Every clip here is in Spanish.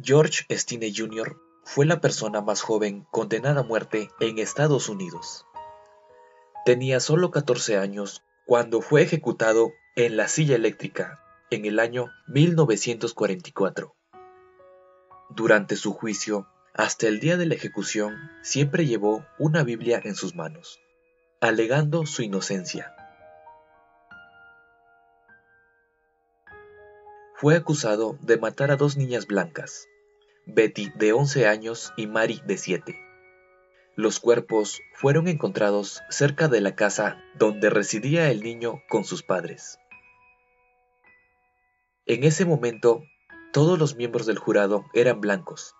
George Stine Jr. fue la persona más joven condenada a muerte en Estados Unidos. Tenía solo 14 años cuando fue ejecutado en la silla eléctrica en el año 1944. Durante su juicio, hasta el día de la ejecución, siempre llevó una Biblia en sus manos, alegando su inocencia. Fue acusado de matar a dos niñas blancas, Betty de 11 años y Mary de 7. Los cuerpos fueron encontrados cerca de la casa donde residía el niño con sus padres. En ese momento, todos los miembros del jurado eran blancos.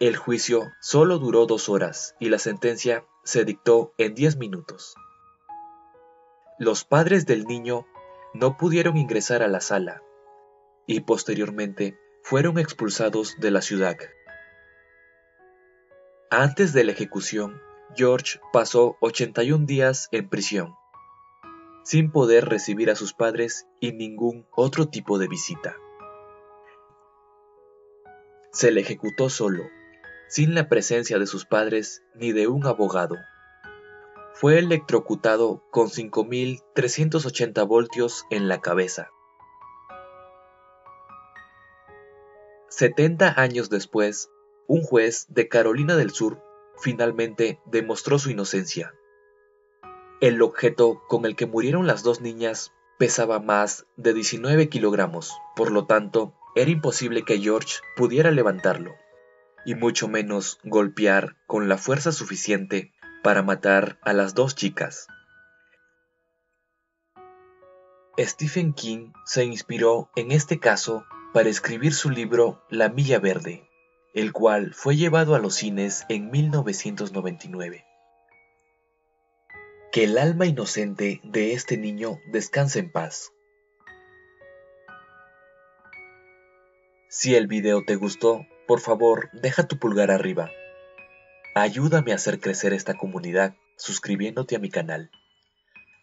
El juicio solo duró dos horas y la sentencia se dictó en diez minutos. Los padres del niño no pudieron ingresar a la sala y posteriormente fueron expulsados de la ciudad. Antes de la ejecución, George pasó 81 días en prisión, sin poder recibir a sus padres y ningún otro tipo de visita. Se le ejecutó solo, sin la presencia de sus padres ni de un abogado. Fue electrocutado con 5.380 voltios en la cabeza. 70 años después, un juez de Carolina del Sur finalmente demostró su inocencia. El objeto con el que murieron las dos niñas pesaba más de 19 kilogramos, por lo tanto, era imposible que George pudiera levantarlo, y mucho menos golpear con la fuerza suficiente para matar a las dos chicas. Stephen King se inspiró en este caso para escribir su libro La Milla Verde, el cual fue llevado a los cines en 1999. Que el alma inocente de este niño descanse en paz. Si el video te gustó, por favor deja tu pulgar arriba. Ayúdame a hacer crecer esta comunidad suscribiéndote a mi canal.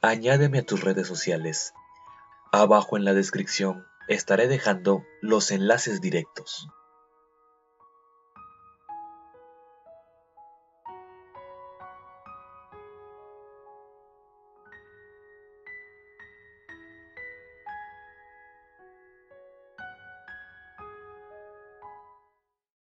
Añádeme a tus redes sociales. Abajo en la descripción estaré dejando los enlaces directos.